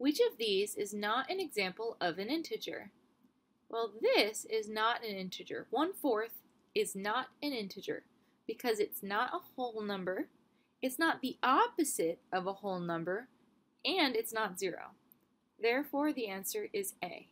Which of these is not an example of an integer? Well, this is not an integer. One fourth is not an integer because it's not a whole number, it's not the opposite of a whole number, and it's not zero. Therefore, the answer is A.